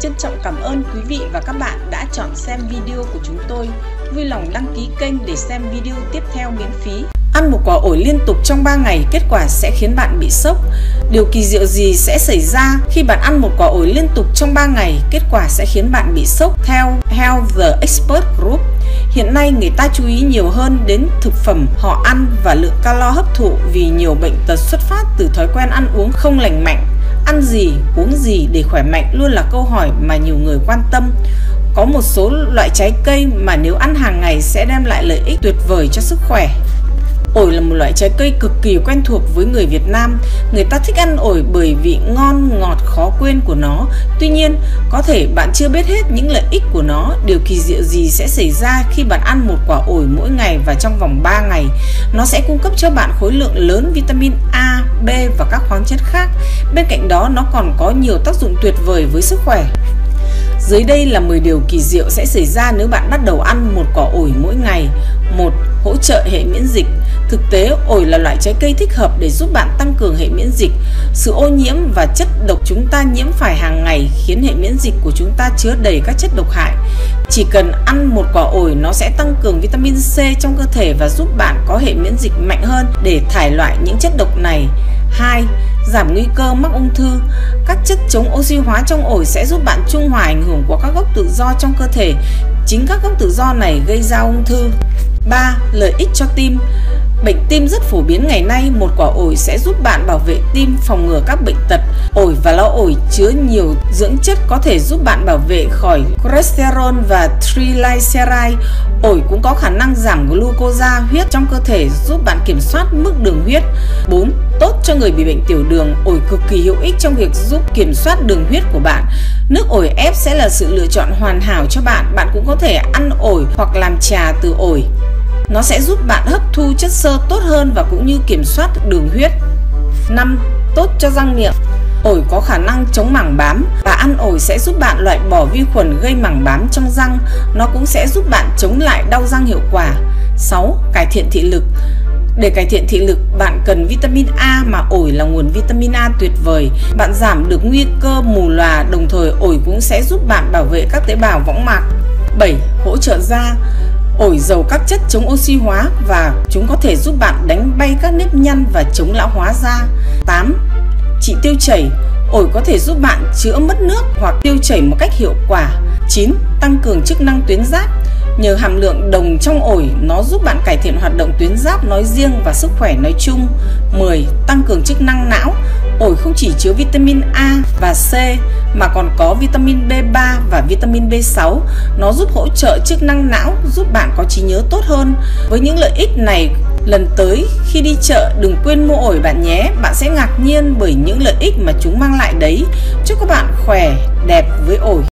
Trân trọng cảm ơn quý vị và các bạn đã chọn xem video của chúng tôi. Vui lòng đăng ký kênh để xem video tiếp theo miễn phí. Ăn một quả ổi liên tục trong 3 ngày, kết quả sẽ khiến bạn bị sốc. Điều kỳ diệu gì sẽ xảy ra khi bạn ăn một quả ổi liên tục trong 3 ngày, kết quả sẽ khiến bạn bị sốc theo Health the Expert Group. Hiện nay người ta chú ý nhiều hơn đến thực phẩm họ ăn và lượng calo hấp thụ vì nhiều bệnh tật xuất phát từ thói quen ăn uống không lành mạnh Ăn gì, uống gì để khỏe mạnh luôn là câu hỏi mà nhiều người quan tâm. Có một số loại trái cây mà nếu ăn hàng ngày sẽ đem lại lợi ích tuyệt vời cho sức khỏe. Ổi là một loại trái cây cực kỳ quen thuộc với người Việt Nam. Người ta thích ăn ổi bởi vị ngon, ngọt, khó quên của nó. Tuy nhiên, có thể bạn chưa biết hết những lợi ích của nó. Điều kỳ diệu gì sẽ xảy ra khi bạn ăn một quả ổi mỗi ngày và trong vòng 3 ngày. Nó sẽ cung cấp cho bạn khối lượng lớn vitamin A, B và các khoáng chất khác. Bên cạnh đó, nó còn có nhiều tác dụng tuyệt vời với sức khỏe. Dưới đây là 10 điều kỳ diệu sẽ xảy ra nếu bạn bắt đầu ăn một quả ổi mỗi ngày. 1. Hỗ trợ hệ miễn dịch. Thực tế, ổi là loại trái cây thích hợp để giúp bạn tăng cường hệ miễn dịch. Sự ô nhiễm và chất độc chúng ta nhiễm phải hàng ngày khiến hệ miễn dịch của chúng ta chứa đầy các chất độc hại. Chỉ cần ăn một quả ổi nó sẽ tăng cường vitamin C trong cơ thể và giúp bạn có hệ miễn dịch mạnh hơn để thải loại những chất độc này. 2. Giảm nguy cơ mắc ung thư. Các chất chống oxy hóa trong ổi sẽ giúp bạn trung hòa ảnh hưởng của các gốc tự do trong cơ thể. Chính các gốc tự do này gây ra ung thư. 3. Lợi ích cho tim Bệnh tim rất phổ biến ngày nay, một quả ổi sẽ giúp bạn bảo vệ tim phòng ngừa các bệnh tật. Ổi và lá ổi chứa nhiều dưỡng chất có thể giúp bạn bảo vệ khỏi cholesterol và triglyceride. Ổi cũng có khả năng giảm glucose huyết trong cơ thể giúp bạn kiểm soát mức đường huyết. 4. Tốt cho người bị bệnh tiểu đường, ổi cực kỳ hữu ích trong việc giúp kiểm soát đường huyết của bạn. Nước ổi ép sẽ là sự lựa chọn hoàn hảo cho bạn. Bạn cũng có thể ăn ổi hoặc làm trà từ ổi. Nó sẽ giúp bạn hấp thu chất xơ tốt hơn và cũng như kiểm soát đường huyết. 5. Tốt cho răng miệng. Ổi có khả năng chống mảng bám và ăn ổi sẽ giúp bạn loại bỏ vi khuẩn gây mảng bám trong răng. Nó cũng sẽ giúp bạn chống lại đau răng hiệu quả. 6. Cải thiện thị lực. Để cải thiện thị lực, bạn cần vitamin A mà ổi là nguồn vitamin A tuyệt vời. Bạn giảm được nguy cơ mù lòa, đồng thời ổi cũng sẽ giúp bạn bảo vệ các tế bào võng mạc. 7. Hỗ trợ da Ổi giàu các chất chống oxy hóa và chúng có thể giúp bạn đánh bay các nếp nhăn và chống lão hóa da. 8. Trị tiêu chảy Ổi có thể giúp bạn chữa mất nước hoặc tiêu chảy một cách hiệu quả. 9. Tăng cường chức năng tuyến giáp Nhờ hàm lượng đồng trong ổi, nó giúp bạn cải thiện hoạt động tuyến giáp nói riêng và sức khỏe nói chung. 10. Tăng cường chức năng não. Ổi không chỉ chứa vitamin A và C mà còn có vitamin B3 và vitamin B6. Nó giúp hỗ trợ chức năng não, giúp bạn có trí nhớ tốt hơn. Với những lợi ích này, lần tới khi đi chợ đừng quên mua ổi bạn nhé. Bạn sẽ ngạc nhiên bởi những lợi ích mà chúng mang lại đấy. Chúc các bạn khỏe, đẹp với ổi.